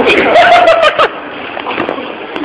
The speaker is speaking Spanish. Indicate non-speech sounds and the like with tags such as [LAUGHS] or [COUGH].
[LAUGHS] Gracias.